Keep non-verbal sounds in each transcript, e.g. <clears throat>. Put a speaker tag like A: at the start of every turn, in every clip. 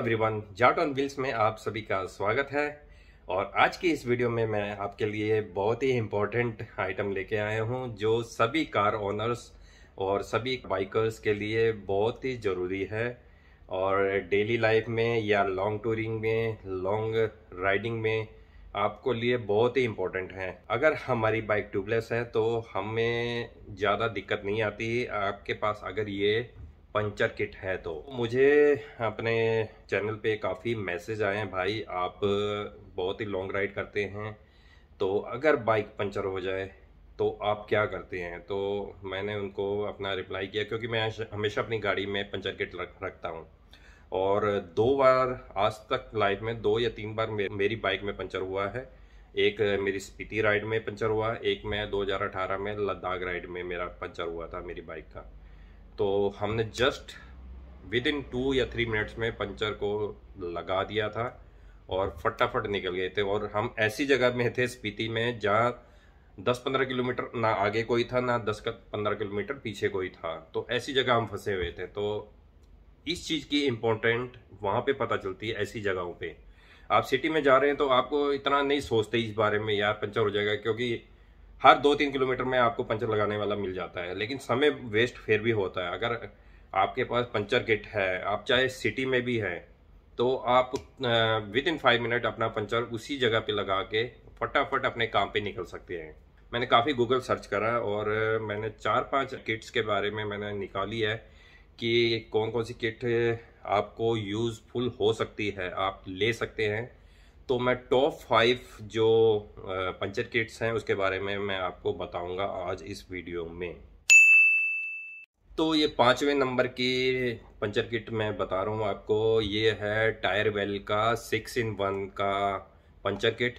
A: Everyone Jat on wheels में आप सभी का स्वागत है। और आज की इस वीडियो में मैं आपके लिए बहुत ही इम्पोर्टेंट आइटम लेके आया हूँ, जो सभी कार ओनर्स और सभी बाइकर्स के लिए बहुत ही ज़रूरी है। और डेली लाइफ में या लॉन्ग टूरिंग में लॉन्ग राइडिंग में आपको लिए बहुत ही इम्पोर्टेंट है। अगर हमारी बाइक ट्यूबलेस है तो हमें ज़्यादा दिक्कत नहीं आती। आपके पास अगर ये पंचर किट है तो। मुझे अपने चैनल पे काफ़ी मैसेज आए हैं भाई, आप बहुत ही लॉन्ग राइड करते हैं तो अगर बाइक पंचर हो जाए तो आप क्या करते हैं? तो मैंने उनको अपना रिप्लाई किया, क्योंकि मैं हमेशा अपनी गाड़ी में पंचर किट रख, रखता हूँ। और दो बार, आज तक लाइफ में दो या तीन बार मेरी बाइक में पंचर हुआ है। एक मेरी स्पीति राइड में पंचर हुआ, एक मैं 2018 में लद्दाख राइड में मेरा पंचर हुआ था, मेरी बाइक का। तो हमने जस्ट विद इन टू या थ्री मिनट्स में पंचर को लगा दिया था और फटाफट निकल गए थे और हम ऐसी जगह में थे स्पीति में जहाँ 10-15 किलोमीटर ना आगे कोई था, ना 10-15 किलोमीटर पीछे कोई था। तो ऐसी जगह हम फंसे हुए थे। तो इस चीज़ की इम्पोर्टेंट वहाँ पे पता चलती है ऐसी जगहों पे। आप सिटी में जा रहे हैं तो आपको इतना नहीं सोचते इस बारे में, यार पंचर हो जाएगा, क्योंकि हर दो तीन किलोमीटर में आपको पंचर लगाने वाला मिल जाता है, लेकिन समय वेस्ट फिर भी होता है। अगर आपके पास पंचर किट है, आप चाहे सिटी में भी हैं तो आप विद इन फाइव मिनट अपना पंचर उसी जगह पे लगा के फटाफट अपने काम पे निकल सकते हैं। मैंने काफ़ी गूगल सर्च करा और मैंने चार पाँच किट्स के बारे में मैंने निकाली है कि कौन कौन सी किट आपको यूज़फुल हो सकती है, आप ले सकते हैं। तो मैं टॉप फाइव जो पंचर किट्स हैं, उसके बारे में मैं आपको बताऊँगा आज इस वीडियो में। तो ये पाँचवें नंबर की पंचर किट मैं बता रहा हूँ आपको। ये है टायर वेल का सिक्स इन वन का पंचर किट।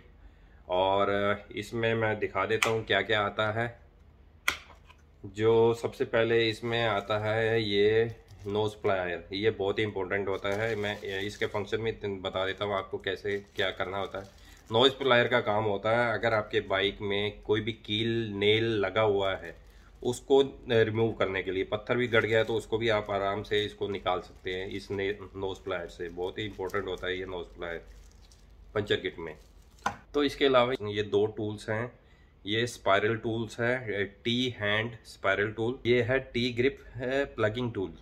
A: और इसमें मैं दिखा देता हूँ क्या क्या आता है। जो सबसे पहले इसमें आता है ये नोज़ प्लायर ये बहुत ही इंपॉर्टेंट होता है। मैं इसके फ़ंक्शन में बता देता हूँ आपको कैसे, क्या करना होता है। नोज़ प्लायर का काम होता है, अगर आपके बाइक में कोई भी कील नेल लगा हुआ है, उसको रिमूव करने के लिए, पत्थर भी गड़ गया तो उसको भी आप आराम से इसको निकाल सकते हैं, इस नोज़ प्लायर से। बहुत ही इंपॉर्टेंट होता है ये नोज़ प्लायर पंचर किट में। तो इसके अलावा ये दो टूल्स हैं। ये स्पायरल टूल्स है टी हैंड स्पायरल टूल ये है टी ग्रिप है प्लगिंग टूल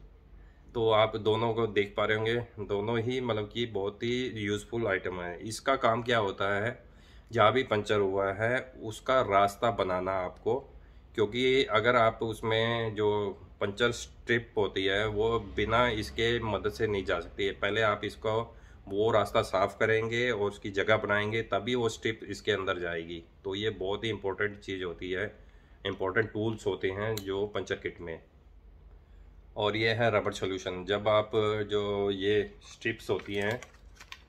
A: तो आप दोनों को देख पा रहे होंगे। दोनों ही मतलब कि बहुत ही यूज़फुल आइटम है। इसका काम क्या होता है? जहाँ भी पंचर हुआ है, उसका रास्ता बनाना आपको। क्योंकि अगर आप उसमें जो पंचर स्ट्रिप होती है, वो बिना इसके मदद से नहीं जा सकती है। पहले आप इसको वो रास्ता साफ़ करेंगे और उसकी जगह बनाएँगे, तभी वो स्ट्रिप इसके अंदर जाएगी। तो ये बहुत ही इम्पोर्टेंट चीज़ होती है। इम्पोर्टेंट टूल्स होते हैं जो पंचर किट में। और ये है रबर सोल्यूशन जब आप, जो ये स्ट्रिप्स होती हैं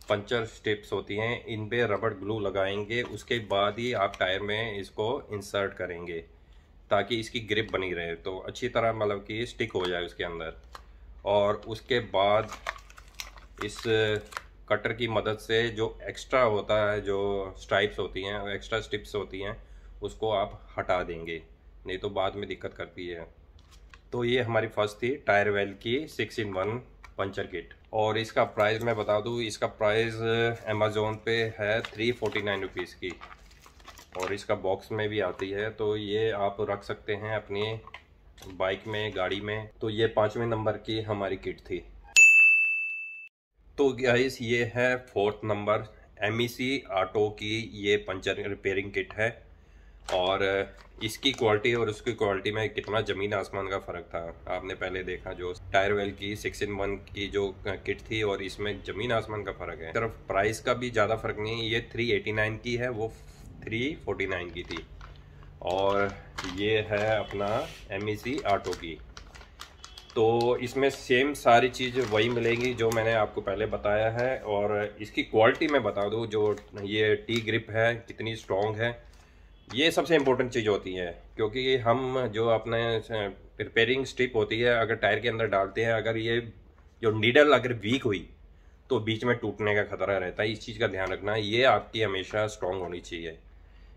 A: पंचर स्ट्रिप्स होती हैं, इन पे रबर ग्लू लगाएँगे, उसके बाद ही आप टायर में इसको इंसर्ट करेंगे, ताकि इसकी ग्रिप बनी रहे। तो अच्छी तरह मतलब कि स्टिक हो जाए उसके अंदर। और उसके बाद इस कटर की मदद से जो एक्स्ट्रा होता है, जो स्ट्राइप्स होती हैं एक्स्ट्रा स्ट्रिप्स होती हैं, उसको आप हटा देंगे, नहीं तो बाद में दिक्कत करती है। तो ये हमारी फ़र्स्ट थी, टायर वेल की six in one puncture kit. और इसका प्राइस मैं बता दूँ, इसका प्राइस अमेज़ोन पे है थ्री फोर्टी नाइन रुपीज़ की। और इसका बॉक्स में भी आती है तो ये आप रख सकते हैं अपनी बाइक में, गाड़ी में। तो ये पाँचवें नंबर की हमारी किट थी। तो गाइस ये है fourth number M E auto की ये पंचर रिपेयरिंग किट है। और इसकी क्वालिटी और उसकी क्वालिटी में कितना ज़मीन आसमान का फ़र्क था। आपने पहले देखा जो टायर वेल की सिक्स इन वन की जो किट थी और इसमें ज़मीन आसमान का फ़र्क है। सिर्फ़ प्राइस का भी ज़्यादा फ़र्क नहीं है ये थ्री एटी नाइन की है, वो थ्री फोर्टी नाइन की थी। और ये है अपना एम ऑटो की। तो इसमें सेम सारी चीज़ वही मिलेंगी जो मैंने आपको पहले बताया है और इसकी क्वालिटी मैं बता दूँ, जो ये टी ग्रिप है, कितनी स्ट्रॉन्ग है। ये सबसे इम्पोर्टेंट चीज़ होती है, क्योंकि हम जो अपने रिपेयरिंग स्ट्रिप होती है, अगर टायर के अंदर डालते हैं, अगर ये जो नीडल अगर वीक हुई तो बीच में टूटने का खतरा रहता है। इस चीज़ का ध्यान रखना, ये आपकी हमेशा स्ट्रॉन्ग होनी चाहिए।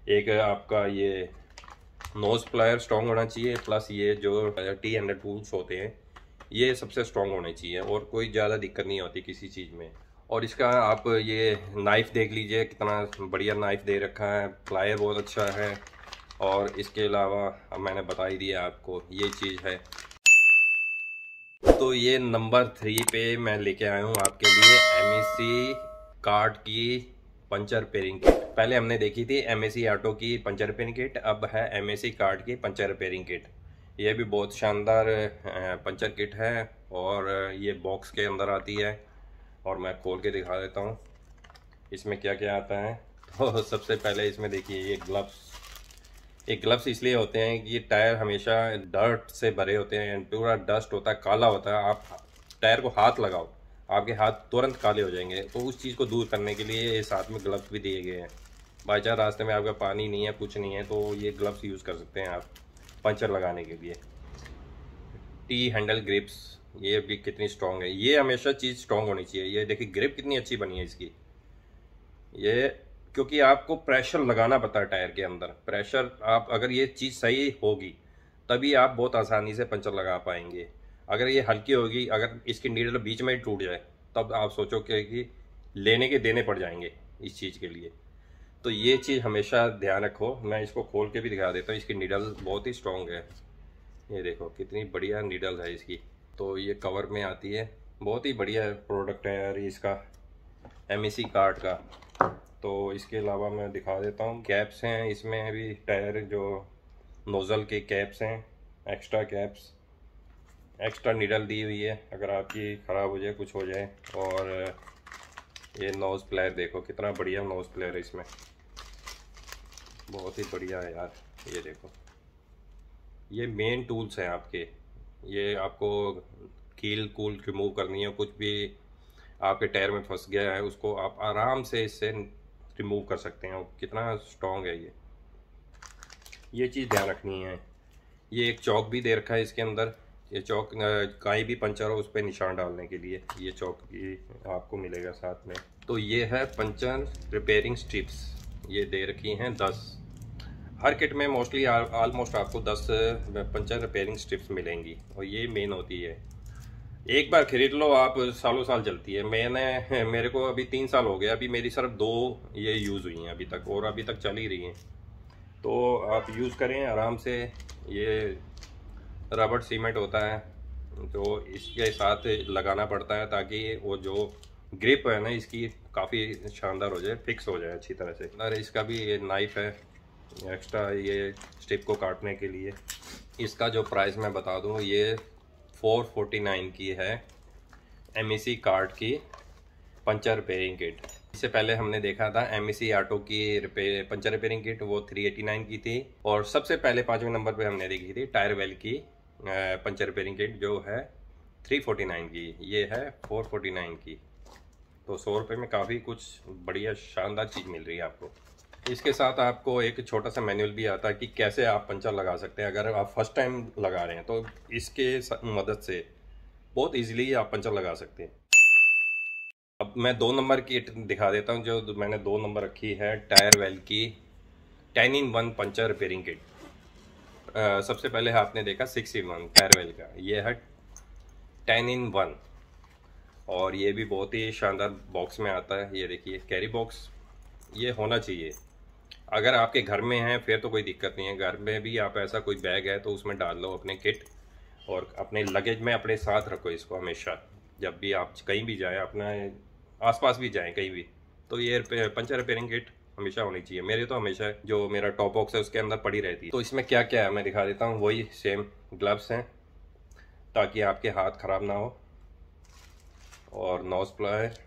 A: एक आपका ये नोज़ प्लायर स्ट्रॉन्ग होना चाहिए प्लस ये जो टी हंड्रेड टूल्स होते हैं, ये सबसे स्ट्रॉन्ग होने चाहिए, और कोई ज़्यादा दिक्कत नहीं होती किसी चीज़ में। और इसका आप ये नाइफ़ देख लीजिए, कितना बढ़िया नाइफ़ दे रखा है प्लायर बहुत अच्छा है। और इसके अलावा अब मैंने बता ही दिया आपको, ये चीज़ है। तो ये नंबर थ्री पे मैं लेके आया हूँ आपके लिए एम कार्ड की पंचर पेयरिंग किट पहले हमने देखी थी एम ऑटो की पंचर रिपेयरिंग किट अब है एम कार्ड की पंचर रिपेयरिंग किट ये भी बहुत शानदार पंचर किट है और ये बॉक्स के अंदर आती है। और मैं खोल के दिखा देता हूँ। इसमें क्या क्या आता है? तो <laughs> सबसे पहले इसमें देखिए, ये ग्लव्स ये ग्लव्स इसलिए होते हैं कि ये टायर हमेशा डर्ट से भरे होते हैं एंड पूरा डस्ट होता है, काला होता है। आप टायर को हाथ लगाओ, आपके हाथ तुरंत काले हो जाएँगे। तो उस चीज़ को दूर करने के लिए ये साथ में ग्लव्स भी दिए गए हैं। बाई चांस रास्ते में आपका पानी नहीं है, कुछ नहीं है तो ये ग्लव्स यूज़ कर सकते हैं आप, पंचर लगाने के लिए। टी हैंडल ग्रिप्स ये भी कितनी स्ट्रांग है। ये हमेशा चीज़ स्ट्रांग होनी चाहिए। ये देखिए ग्रिप कितनी अच्छी बनी है इसकी। ये क्योंकि आपको प्रेशर लगाना पड़ता है टायर के अंदर। प्रेशर आप, अगर ये चीज़ सही होगी, तभी आप बहुत आसानी से पंचर लगा पाएँगे। अगर ये हल्की होगी, अगर इसकी नीडल बीच में ही टूट जाए, तब आप सोचो कि लेने के देने पड़ जाएँगे इस चीज़ के लिए। तो ये चीज़ हमेशा ध्यान रखो। मैं इसको खोल के भी दिखा देता हूँ। इसकी नीडल बहुत ही स्ट्रॉन्ग है। ये देखो, कितनी बढ़िया नीडल है इसकी। तो ये कवर में आती है। बहुत ही बढ़िया प्रोडक्ट है यार इसका एम कार्ड का। तो इसके अलावा मैं दिखा देता हूँ। कैप्स हैं, इसमें भी टायर जो नोज़ल के कैप्स हैं एक्स्ट्रा कैप्स एक्स्ट्रा नीडल दी हुई है। अगर आपकी ख़राब हो जाए, कुछ हो जाए। और ये नोज़ प्लेयर देखो, कितना बढ़िया नोज़ प्लेयर है इसमें। बहुत ही बढ़िया है यार, ये देखो। ये मेन टूल्स हैं आपके। ये आपको कील कूल रिमूव करनी है, कुछ भी आपके टायर में फंस गया है, उसको आप आराम से इससे रिमूव कर सकते हैं। कितना स्ट्रॉन्ग है ये। ये चीज़ ध्यान रखनी है। ये एक चौक भी दे रखा है इसके अंदर। ये चौक कहीं भी पंचर हो, उस पर निशान डालने के लिए ये चौक भी आपको मिलेगा साथ में। तो ये है पंचर रिपेयरिंग स्ट्रिप्स ये दे रखी हैं दस। हर किट में मोस्टली ऑलमोस्ट आपको 10 पंचर रिपेयरिंग स्ट्रिप्स मिलेंगी, और ये मेन होती है। एक बार खरीद लो, आप सालों साल चलती है। मैंने, मेरे को अभी तीन साल हो गया अभी मेरी सिर्फ़ दो ये यूज़ हुई हैं अभी तक, और अभी तक चल ही रही हैं। तो आप यूज़ करें, आराम से ये रबड़ सीमेंट होता है तो इसके साथ लगाना पड़ता है, ताकि वो जो ग्रिप है ना, इसकी काफ़ी शानदार हो जाए फिक्स हो जाए अच्छी तरह से। इसका भी ये नाइफ है। एक्स्ट्रा ये स्टिप को काटने के लिए। इसका जो प्राइस मैं बता दूँ, ये 449 की है। एम कार्ड e की पंचर रिपेयरिंग किट इससे पहले हमने देखा था एम ऑटो e की रिपेयर पंचर रिपेयरिंग किट वो 389 की थी। और सबसे पहले पाँचवें नंबर पे हमने देखी थी टायर वेल की पंचर रिपेयरिंग किट जो है 349 की। ये है 449 की। तो सौ रुपये में काफ़ी कुछ बढ़िया शानदार चीज़ मिल रही है आपको। इसके साथ आपको एक छोटा सा मैनुअल भी आता है कि कैसे आप पंचर लगा सकते हैं। अगर आप फ़र्स्ट टाइम लगा रहे हैं तो इसके मदद से बहुत इजीली आप पंचर लगा सकते हैं। अब मैं दो नंबर की दिखा देता हूँ, जो मैंने दो नंबर रखी है, टायर वेल की ten in one puncture repairing kit. सबसे पहले आपने देखा six in one tyre weld का। ये है टेन इन वन। और ये भी बहुत ही शानदार बॉक्स में आता है। ये देखिए, कैरी बॉक्स। ये होना चाहिए। अगर आपके घर में है, फिर तो कोई दिक्कत नहीं है। घर में भी आप ऐसा कोई बैग है तो उसमें डाल लो अपने किट और अपने लगेज में अपने साथ रखो इसको हमेशा। जब भी आप कहीं भी जाएँ, अपना आसपास भी जाएँ कहीं भी तो ये पंचर रिपेयरिंग किट हमेशा होनी चाहिए। मेरे तो हमेशा जो मेरा टॉप बॉक्स है, उसके अंदर पड़ी रहती है। तो इसमें क्या क्या है, मैं दिखा देता हूँ। वही सेम ग्लव्स हैं, ताकि आपके हाथ ख़राब ना हो। और नोज़ प्लायर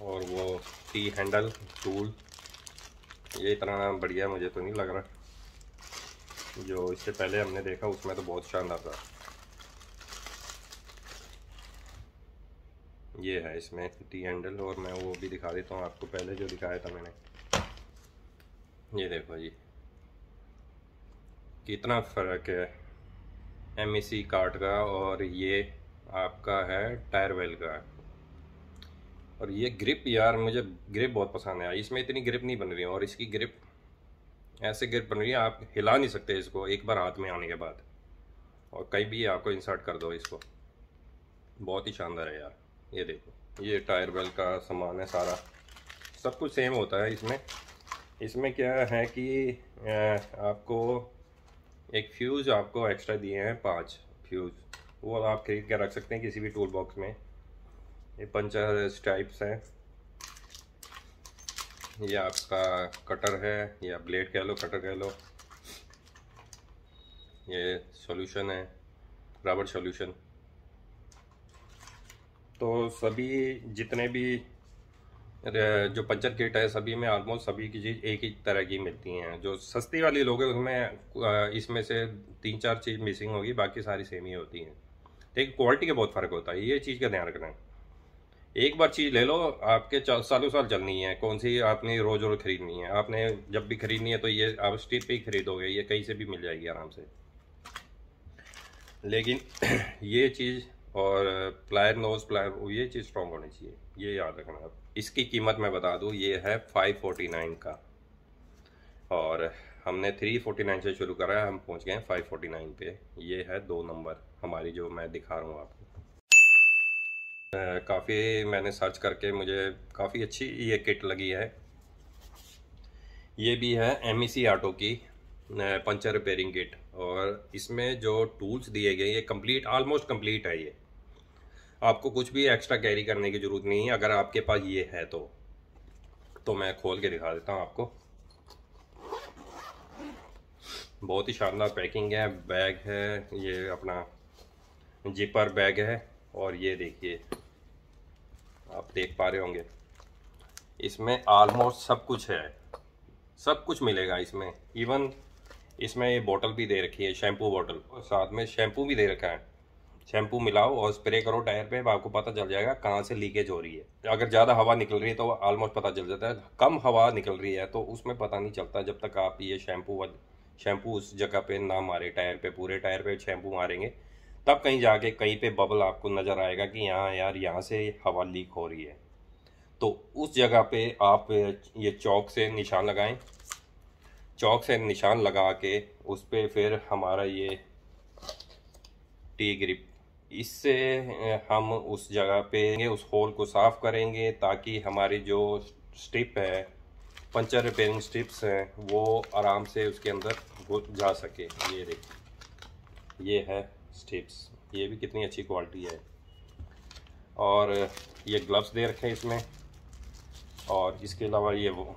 A: और वो टी हैंडल, टूल ये इतना बढ़िया मुझे तो नहीं लग रहा। जो इससे पहले हमने देखा, उसमें तो बहुत शानदार था। ये है इसमें टी हैंडल, और मैं वो भी दिखा देता हूँ आपको, पहले जो दिखाया था मैंने। ये देखो जी, कितना फ़र्क है एम कार्ड का, और ये आपका है टायर वेल का। और ये ग्रिप यार मुझे ग्रिप बहुत पसंद है इसमें इतनी ग्रिप नहीं बन रही है और इसकी ग्रिप ऐसे ग्रिप बन रही है, आप हिला नहीं सकते इसको एक बार हाथ में आने के बाद। और कहीं भी आपको इंसर्ट कर दो इसको। बहुत ही शानदार है यार। ये देखो, ये टायर बेल का सामान है सारा। सब कुछ सेम होता है इसमें। इसमें क्या है कि आपको एक फ्यूज़ आपको एक्स्ट्रा दिए हैं, पाँच फ्यूज़ वो आप खरीद के रख सकते हैं किसी भी टूल बॉक्स में। ये पंचर स्टाइप्स हैं। ये आपका कटर है, या ब्लेड कह लो कटर कह लो। ये सॉल्यूशन है रबर सॉल्यूशन तो सभी जितने भी जो पंचर किट है, सभी में ऑलमोस्ट सभी की चीज़ एक ही तरह की मिलती हैं। जो सस्ती वाली लोग हैं उसमें इसमें से तीन चार चीज़ मिसिंग होगी, बाकी सारी सेम ही होती हैं। लेकिन क्वालिटी का बहुत फ़र्क होता है, ये चीज़ का ध्यान रखना है। एक बार चीज़ ले लो, आपके सालों साल चलनी है, कौन सी आपने रोज़ रोज़ खरीदनी है? आपने जब भी खरीदनी है तो ये आप स्ट्रीट पे ही खरीदोगे, ये कहीं से भी मिल जाएगी आराम से। लेकिन <clears throat> ये चीज़ और प्लायर नोज़, प्लायर ये चीज़ स्ट्रॉन्ग होनी चाहिए, ये याद रखना आप। इसकी कीमत मैं बता दूँ, ये है फाइव फोर्टी नाइन का। और हमने थ्री फोर्टी नाइन से शुरू करा है, हम पहुँच गए हैं फाइव फोर्टी नाइन पे। ये है दो नंबर, हमारी जो मैं दिखा रहा हूँ आपको। काफ़ी मैंने सर्च करके मुझे काफ़ी अच्छी ये किट लगी है। ये भी है एम ऑटो की पंचर रिपेयरिंग किट और इसमें जो टूल्स दिए गए, ये कंप्लीट ऑलमोस्ट कंप्लीट है ये। आपको कुछ भी एक्स्ट्रा कैरी करने की ज़रूरत नहीं है, अगर आपके पास ये है तो। तो मैं खोल के दिखा देता हूँ आपको। बहुत ही शानदार पैकिंग है बैग है, ये अपना जिपर बैग है, और ये देखिए। आप देख पा रहे होंगे। इसमें ऑलमोस्ट सब कुछ है। सब कुछ मिलेगा इसमें। इवन इसमें ये बोतल भी दे रखी है शैम्पू बोतल और साथ में शैम्पू भी दे रखा है। शैम्पू मिलाओ और स्प्रे करो टायर पे, आपको पता चल जाएगा कहाँ से लीकेज हो रही है। अगर ज़्यादा हवा निकल रही है तो ऑलमोस्ट पता चल जाता है। कम हवा निकल रही है तो उसमें पता नहीं चलता जब तक आप ये शैम्पू शैम्पू उस जगह पे ना मारे टायर पे, पूरे टायर पे शैम्पू मारेंगे। तब कहीं जाके कहीं पे बबल आपको नज़र आएगा कि यहाँ यार, यहाँ से हवा लीक हो रही है। तो उस जगह पे आप ये चौक से निशान लगाएँ। चौक से निशान लगा के उस पर फिर हमारा ये टी ग्रिप इससे हम उस जगह पे उस होल को साफ़ करेंगे ताकि हमारी जो स्टिप है, पंचर रिपेयरिंग स्टिप्स हैं, वो आराम से उसके अंदर जा सके। ये देखिए ये है स्टिप्स। ये भी कितनी अच्छी क्वालिटी है। और ये ग्लव्स दे रखे हैं इसमें। और इसके अलावा ये वो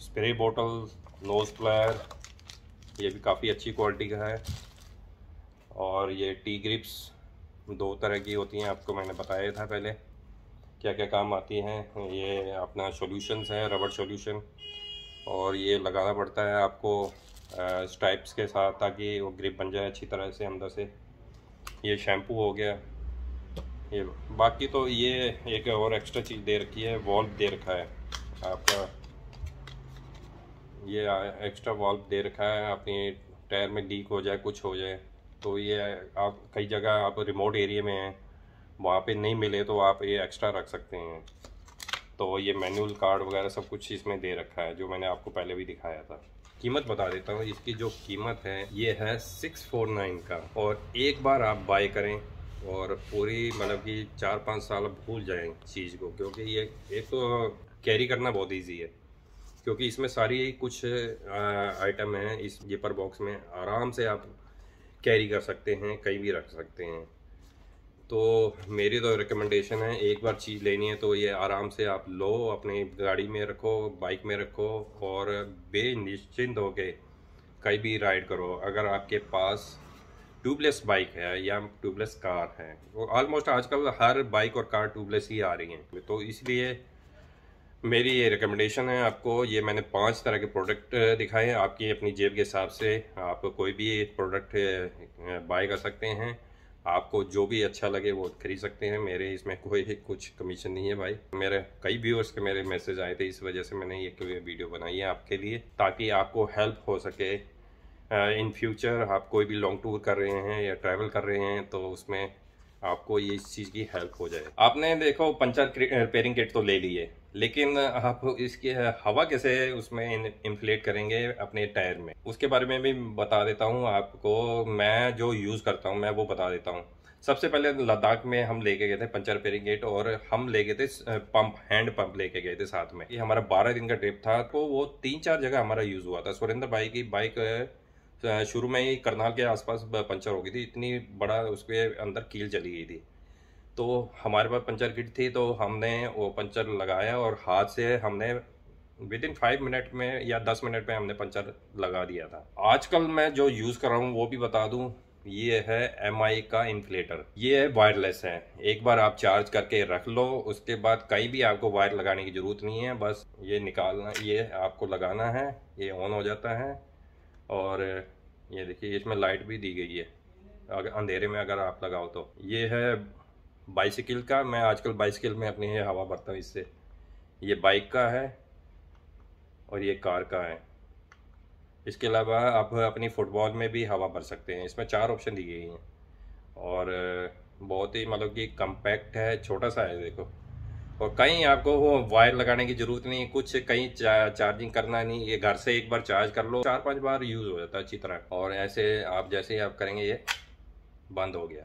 A: स्प्रे बोतल नोज़ प्लेयर ये भी काफ़ी अच्छी क्वालिटी का है। और ये टी ग्रिप्स, दो तरह की होती हैं, आपको मैंने बताया था पहले। क्या क्या काम आती हैं? ये अपना सॉल्यूशंस है रबड़ सॉल्यूशन और ये लगाना पड़ता है आपको स्ट्राइप्स के साथ, ताकि वो ग्रिप बन जाए अच्छी तरह से अंदर से। ये शैम्पू हो गया। ये बाकी तो ये एक और एक्स्ट्रा चीज़ दे रखी है वॉल्व दे रखा है। आपका ये एक्स्ट्रा वॉल्व दे रखा है, अपनी टायर में लीक हो जाए, कुछ हो जाए तो ये आप कई जगह आप रिमोट एरिया में हैं, वहाँ पे नहीं मिले तो आप ये एक्स्ट्रा रख सकते हैं। तो ये मैनुअल कार्ड वगैरह सब कुछ इसमें दे रखा है, जो मैंने आपको पहले भी दिखाया था। कीमत बता देता हूँ, इसकी जो कीमत है, ये है सिक्स फोर नाइन का। और एक बार आप बाय करें और पूरी मतलब कि चार पाँच साल भूल जाएँ चीज़ को, क्योंकि ये एक तो कैरी करना बहुत इजी है। क्योंकि इसमें सारी कुछ आइटम हैं, इस जिपर बॉक्स में आराम से आप कैरी कर सकते हैं, कहीं भी रख सकते हैं। तो मेरी तो रिकमेंडेशन है, एक बार चीज़ लेनी है तो ये आराम से आप लो, अपनी गाड़ी में रखो बाइक में रखो और बेनिश्चिंत हो के कहीं भी राइड करो। अगर आपके पास ट्यूबलेस बाइक है या ट्यूबलेस कार है ऑलमोस्ट आजकल हर बाइक और कार ट्यूबलेस ही आ रही हैं। तो इसलिए मेरी ये रिकमेंडेशन है आपको, ये मैंने पाँच तरह के प्रोडक्ट दिखाए हैं। आपकी अपनी जेब के हिसाब से आप कोई भी प्रोडक्ट बाय कर सकते हैं। आपको जो भी अच्छा लगे वो खरीद सकते हैं। मेरे इसमें कोई कुछ कमीशन नहीं है भाई। मेरे कई व्यूअर्स के मेरे मैसेज आए थे, इस वजह से मैंने ये वीडियो बनाई है आपके लिए, ताकि आपको हेल्प हो सके। इन फ्यूचर आप कोई भी लॉन्ग टूर कर रहे हैं या ट्रैवल कर रहे हैं तो उसमें आपको ये इस चीज़ की हेल्प हो जाए। आपने देखो, पंचर रिपेयरिंग किट तो ले लिए लेकिन आप इसकी, हवा कैसे उसमें इन्फ्लेट करेंगे अपने टायर में? उसके बारे में भी बता देता हूँ आपको। मैं जो यूज़ करता हूँ, मैं वो बता देता हूँ। सबसे पहले लद्दाख में हम लेके गए थे पंचर रिपेयरिंग गेट और हम ले गए थे पंप हैंड पंप लेके गए थे साथ में। ये हमारा बारह दिन का ट्रिप था तो वो तीन चार जगह हमारा यूज़ हुआ था। सुरेंद्र भाई की बाइक शुरू में ही करनाल के आसपास पंचर हो गई थी। इतनी बड़ा उसके अंदर कील चली गई थी। तो हमारे पास पंचर किट थी तो हमने वो पंचर लगाया और हाथ से हमने विद इन फाइव मिनट में या दस मिनट में हमने पंचर लगा दिया था। आजकल मैं जो यूज़ कर रहा हूँ, वो भी बता दूँ, ये है एमआई का इन्फ्लेटर ये है वायरलेस है। एक बार आप चार्ज करके रख लो, उसके बाद कहीं भी आपको वायर लगाने की ज़रूरत नहीं है, बस ये निकालना, ये आपको लगाना है, ये ऑन हो जाता है और ये देखिए, इसमें लाइट भी दी गई है। अगर अंधेरे में अगर आप लगाओ तो। ये है बाइसिकल का मैं आजकल बाइसिकल में अपनी हवा भरता हूँ इससे। ये बाइक का है और ये कार का है। इसके अलावा आप अपनी फ़ुटबॉल में भी हवा भर सकते हैं। इसमें चार ऑप्शन दी गई हैं और बहुत ही मतलब कि कम्पैक्ट है छोटा सा है देखो। और कहीं आपको वो वायर लगाने की ज़रूरत नहीं कुछ कहीं चा, चार्जिंग करना नहीं ये घर से एक बार चार्ज कर लो चार पाँच बार यूज़ हो जाता है अच्छी तरह। और ऐसे आप जैसे ही आप करेंगे ये बंद हो गया।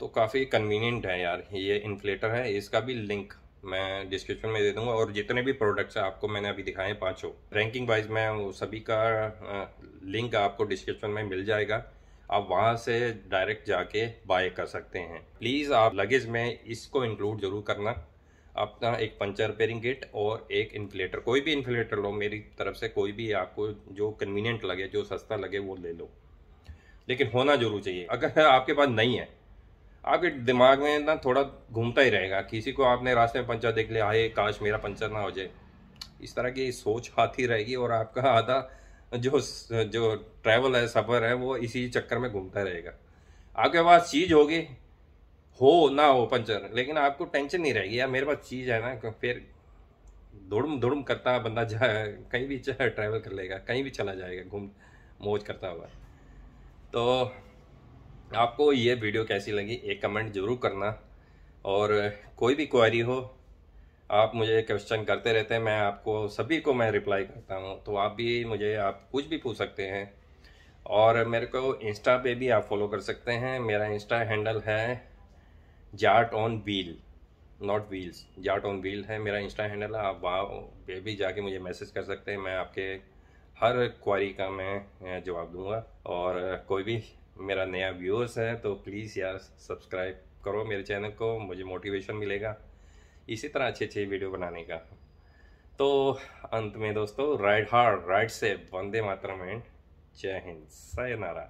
A: तो काफ़ी कन्वीनियंट है यार, ये इन्फ्लेटर है, इसका भी लिंक मैं डिस्क्रिप्शन में दे दूँगा और जितने भी प्रोडक्ट्स हैं आपको मैंने अभी दिखाए हैं पाँचों। रैंकिंग वाइज मैं सभी का लिंक आपको डिस्क्रिप्शन में मिल जाएगा। आप वहाँ से डायरेक्ट जाके बाय कर सकते हैं। प्लीज़ आप लगेज में इसको इंक्लूड ज़रूर करना। अपना एक पंचर रिपेयरिंग किट और एक इन्फ्लेटर कोई भी इन्फ्लेटर लो, मेरी तरफ़ से कोई भी आपको जो कन्वीनियंट लगे, जो सस्ता लगे, वो ले लो। लेकिन होना ज़रूर चाहिए। अगर आपके पास नहीं है आपके दिमाग में ना थोड़ा घूमता ही रहेगा, किसी को आपने रास्ते में पंचर देख लिया, आए, काश मेरा पंचर ना हो जाए। इस तरह की सोच आती रहेगी और आपका आधा जो जो ट्रैवल है, सफ़र है, वो इसी चक्कर में घूमता रहेगा। आपके पास चीज़ होगी, हो ना हो पंचर, लेकिन आपको टेंशन नहीं रहेगी, यार मेरे पास चीज़ है ना फिर दुड़म दुड़म करता बंदा जाए कहीं भी ट्रैवल कर लेगा, कहीं भी चला जाएगा, घूम, मौज करता हुआ। तो आपको ये वीडियो कैसी लगी, एक कमेंट ज़रूर करना। और कोई भी क्वारी हो, आप मुझे क्वेश्चन करते रहते हैं, मैं आपको सभी को मैं रिप्लाई करता हूँ। तो आप भी मुझे, आप कुछ भी पूछ सकते हैं। और मेरे को इंस्टा पे भी आप फॉलो कर सकते हैं। मेरा इंस्टा हैंडल है Jat on wheel not wheels Jat on wheel है मेरा इंस्टा हैंडल है आप वहाँ पे भी जाके मुझे मैसेज कर सकते हैं। मैं आपके हर क्वारी का मैं जवाब दूँगा। और कोई भी मेरा नया व्यूअर्स है तो प्लीज़ यार सब्सक्राइब करो मेरे चैनल को, मुझे मोटिवेशन मिलेगा इसी तरह अच्छे अच्छे वीडियो बनाने का। तो अंत में दोस्तों राइड हार्ड राइड से वंदे मातरम एंड जय हिंद सयनारा